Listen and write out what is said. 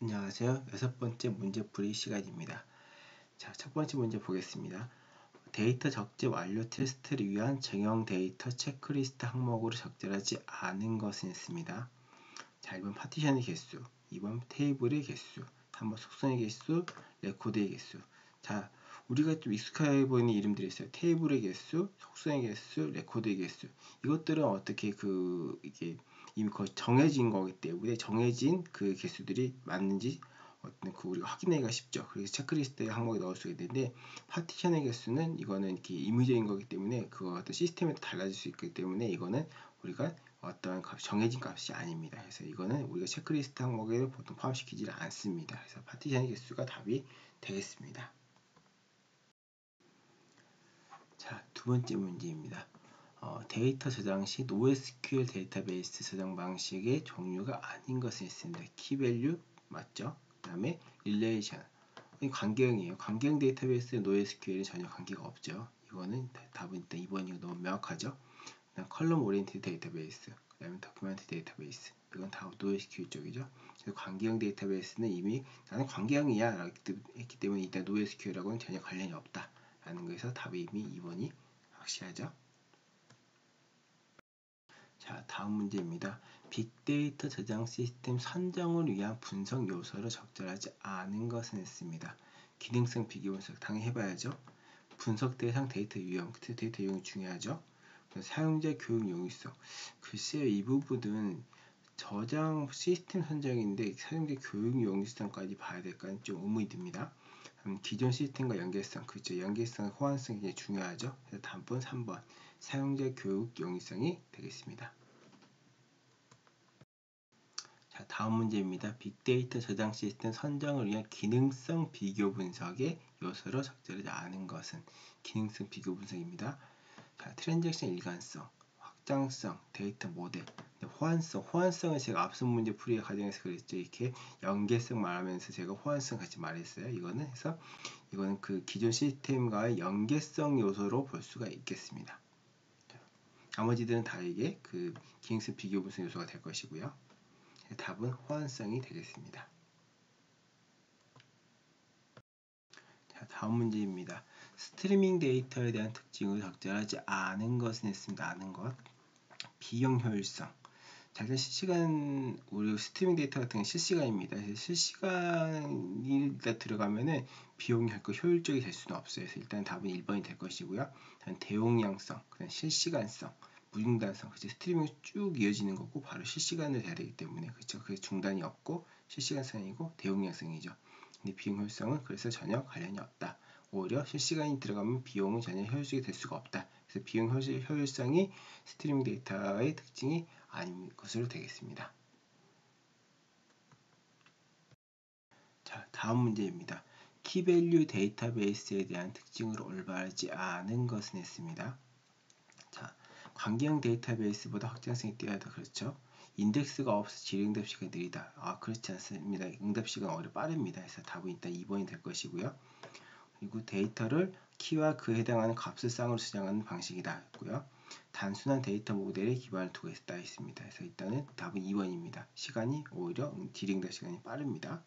안녕하세요. 여섯 번째 문제 풀이 시간입니다. 자, 첫 번째 문제 보겠습니다. 데이터 적재 완료 테스트를 위한 정형 데이터 체크리스트 항목으로 적절하지 않은 것은입니다. 자, 1번 파티션의 개수, 2번 테이블의 개수, 3번 속성의 개수, 레코드의 개수. 자, 우리가 좀 익숙해 보이는 이름들이 있어요. 테이블의 개수, 속성의 개수, 레코드의 개수. 이것들은 어떻게 그 이게 이미 거의 정해진 거기 때문에 정해진 그 개수들이 맞는지 어떤 그 우리가 확인하기가 쉽죠. 그래서 체크리스트에 항목에 넣을 수 있는데 파티션의 개수는 이거는 이렇게 임의적인 거기 때문에 그거 어떤 시스템에 달라질 수 있기 때문에 이거는 우리가 어떤 값, 정해진 값이 아닙니다. 그래서 이거는 우리가 체크리스트 항목에 보통 포함시키지 않습니다. 그래서 파티션의 개수가 답이 되겠습니다. 자, 두 번째 문제입니다. 어, 데이터 저장 시 NoSQL 데이터베이스 저장 방식의 종류가 아닌 것은입니다. key value 맞죠? 그 다음에 relation 관계형이에요. 관계형 데이터베이스에 NoSQL이 전혀 관계가 없죠. 이거는 답은 일단 2번이 너무 명확하죠. 그다음 column oriented 데이터베이스 그 다음에 document 데이터베이스 이건 다 NoSQL 쪽이죠. 그래서 관계형 데이터베이스는 이미 나는 관계형이야 라고 했기 때문에 일단 NoSQL하고는 전혀 관련이 없다 라는 거에서 답이 이미 2번이 확실하죠. 자, 다음 문제입니다. 빅데이터 저장 시스템 선정을 위한 분석 요소를 적절하지 않은 것은입니다. 기능성 비교 분석 당연히 해봐야죠. 분석 대상 데이터 유형, 데이터 유형이 중요하죠. 사용자 교육 용이성. 글쎄요, 이 부분은 저장 시스템 선정인데 사용자 교육 용이성까지 봐야 될까는 좀 의문이 듭니다. 기존 시스템과 연계성, 그죠? 연계성, 호환성이 중요하죠. 그래서 답은 3번 사용자 교육 용이성이 되겠습니다. 자, 다음 문제입니다. 빅데이터 저장 시스템 선정을 위한 기능성 비교 분석의 요소로 적절하지 않은 것은 기능성 비교 분석입니다. 자, transaction 일관성, 확장성, 데이터 모델, 호환성, 호환성은 제가 앞선 문제 풀이 과정에서 그랬죠. 이렇게 연계성 말하면서 제가 호환성 같이 말했어요. 이거는 해서 이거는 그 기존 시스템과의 연계성 요소로 볼 수가 있겠습니다. 나머지들은 다 이게 그 기능성 비교 분석 요소가 될 것이고요. 답은 호환성이 되겠습니다. 자, 다음 문제입니다. 스트리밍 데이터에 대한 특징을 적절하지 않은 것은 있습니다. 않은 것. 비용 효율성. 자, 일단 실시간, 우리 스트리밍 데이터 같은 건 실시간입니다. 실시간이 들어가면은 비용 효과 효율적이 될 수는 없어요. 그래서 일단 답은 1번이 될 것이고요. 대용량성, 그다음 실시간성. 무중단성, 그치? 스트리밍이 쭉 이어지는 거고 바로 실시간으로 돼야 되기 때문에 그렇죠. 그 중단이 없고 실시간성이고 대용량성이죠. 근데 비용 효율성은 그래서 전혀 관련이 없다. 오히려 실시간이 들어가면 비용은 전혀 효율적이 될 수가 없다. 그래서 비용 효율성이 스트리밍 데이터의 특징이 아닌 것으로 되겠습니다. 자, 다음 문제입니다. key value 데이터베이스에 대한 특징으로 올바르지 않은 것은입니다. 자, 관계형 데이터베이스보다 확장성이 뛰어나다 그렇죠? 인덱스가 없어 질의응답 시간이 느리다. 아 그렇지 않습니다. 응답 시간 오히려 빠릅니다. 그래서 답은 일단 2번이 될 것이고요. 그리고 데이터를 키와 그에 해당하는 값을 쌍으로 수정하는 방식이다 했고요. 단순한 데이터 모델에 기반을 두고 있다 했습니다. 그래서 일단은 답은 2번입니다. 시간이 오히려 딜응답 시간이 빠릅니다.